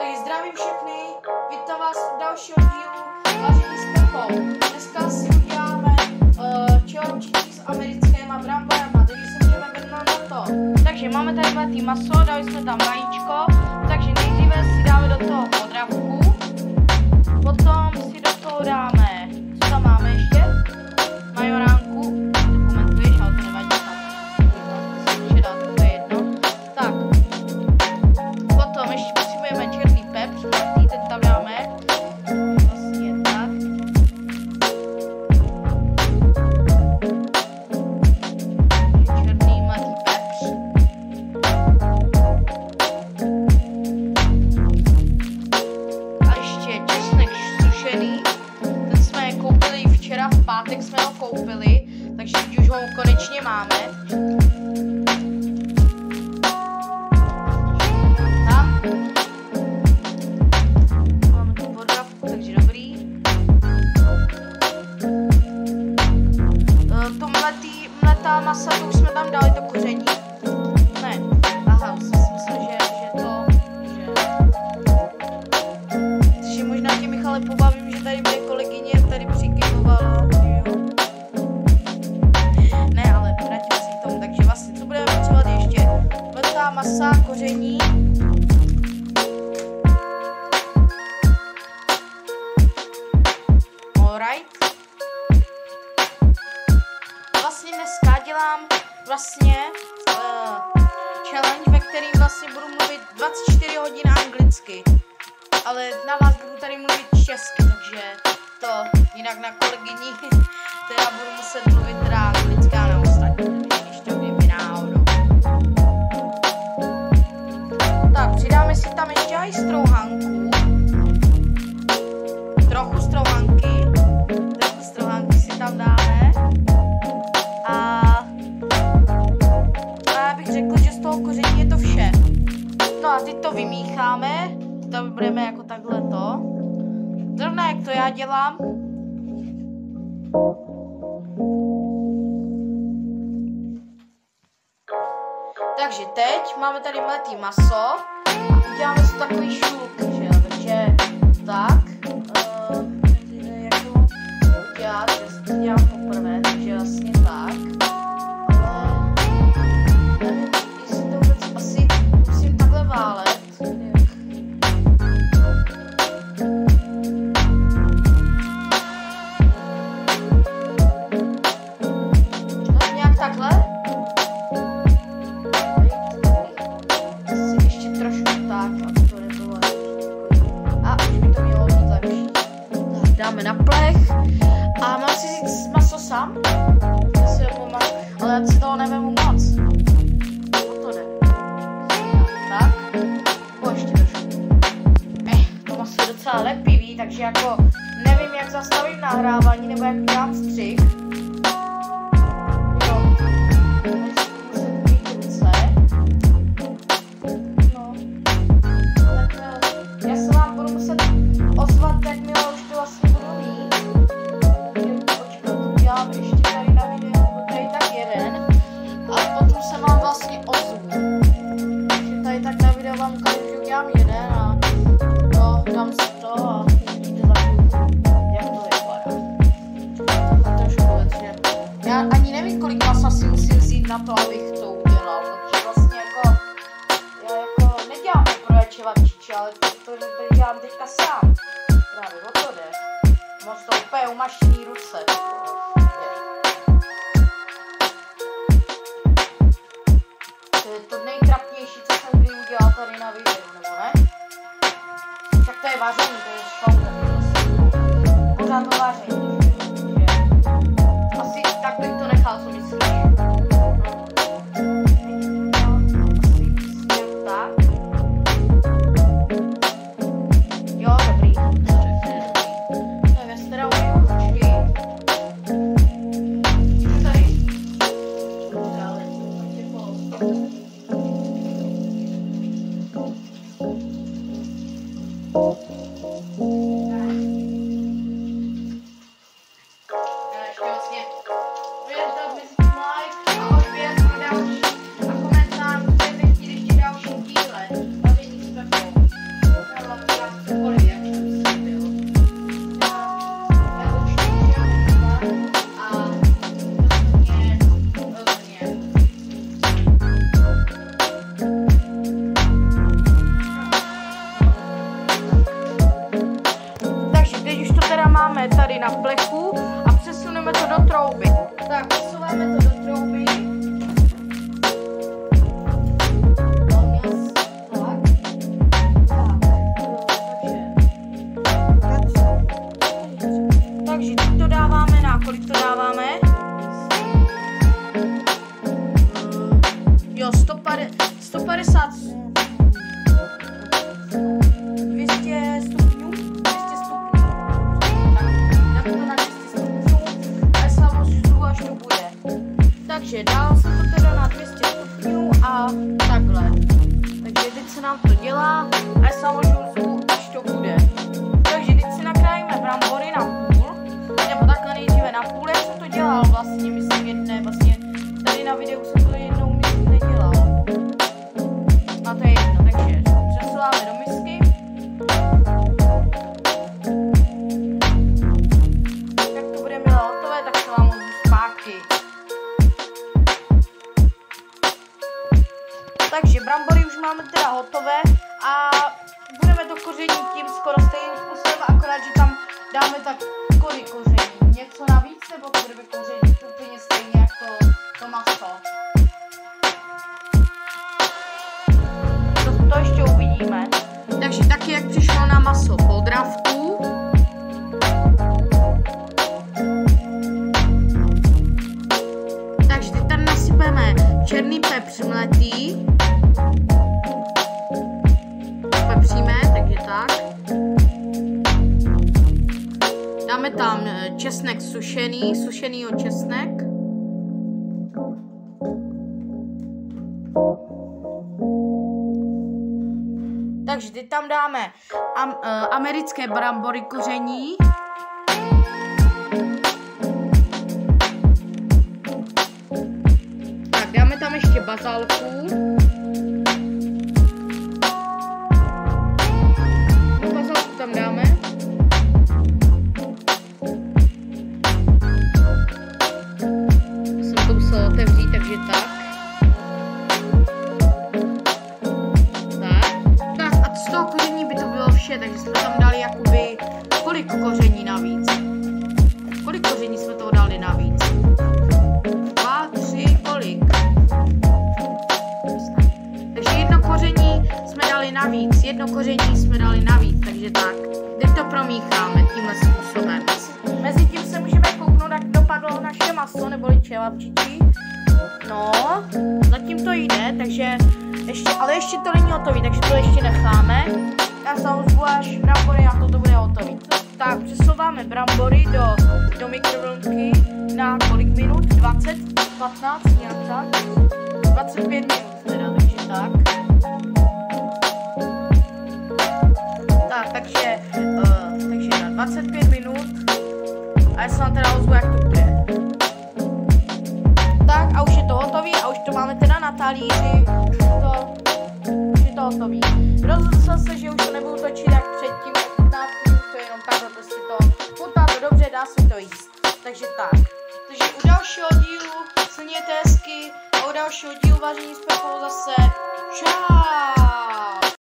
Takže zdravím všechny, vítám vás u dalšího dílu Vaření s Pepou. Dneska si uděláme uh, čelčičky s americkýma bramborama, takže se můžeme vrhnout na to. Takže máme tady letý maso, dali jsme tam vajíčko, takže nejdříve si dáme do toho podravku, pátek jsme ho koupili, takže teď už ho konečně máme. Tam. Eh, To mletá masa, to už jsme tam dali to koření. Mletá masa, koření, Alright. Vlastně dneska dělám vlastně uh, challenge, ve kterým vlastně budu mluvit 24 hodin anglicky. Ale na vás budu tady mluvit česky, takže to jinak na kolegyni teda budu muset mluvit přidáme si tam ještě i strouhanku trochu strouhanky, trochu strouhanky si tam dáme. A, a já bych řekl, že z toho koření je to vše. No a teď to vymícháme, to budeme jako takhle to. Zrovna jak to já dělám. Takže teď máme tady mletý maso a uděláme si takový poprvé čevačiče, ale to, to, to dělám teďka sám. Právě o to jde. Moc to úplně umašený ruce. To je to nejtrapnější, co jsem kdy udělal tady na videu, nebo ne? Tak to je vaření, to je špatné. Pořád to vaření. Já a přesuneme to do trouby. Tak, přesouváme to do trouby. Takže teď to dáváme na, kolik to dáváme? Jo, 150, 150 Takže dál se to teda na 200 stupňů a takhle. Takže teď se nám to dělá a já samozřejmě až to bude. Takže teď si nakrájíme brambory na půl, nebo takhle nejdříve na půl, jak jsem to dělal vlastně, myslím jedné, vlastně tady na videu jsem to Brambory už máme teda hotové a budeme to kořenit tím skoro stejným způsobem, akorát, že tam dáme tak kolik koření. Něco navíc, nebo to budeme kořenit úplně stejně jako to, to maso. To, to ještě uvidíme. Takže taky, jak přišlo na maso podravku, Dáme tam eh, česnek sušený, sušenýho česnek. Takže teď tam dáme am, uh, americké brambory koření. Tak, dáme tam ještě bazalku. Jedno koření jsme dali navíc, takže tak. Teď to promícháme tímhle způsobem. Mezi tím se můžeme kouknout, jak dopadlo naše maso, neboli čevapčičí. No, zatím to jde, takže ještě, ale ještě to není hotový, takže to ještě necháme. Já samozřejmě až brambory a toto bude hotový. Tak, přesouváme brambory do, do mikrovlnky na kolik minut? 20, 15, nějak tak? 25 minut 25 minut a já se vám teda ozvu, jak to bude. Tak a už je to hotový a už to máme teda na talíři. Už to, už je to hotový. Rozhodl jsem se, že už to nebudu točit jak předtím, chutnávky, už to je jenom takhle, prostě to chutná to dobře, dá se to jíst. Takže tak. Takže u dalšího dílu sněte hezky a u dalšího dílu vaření s zase čau.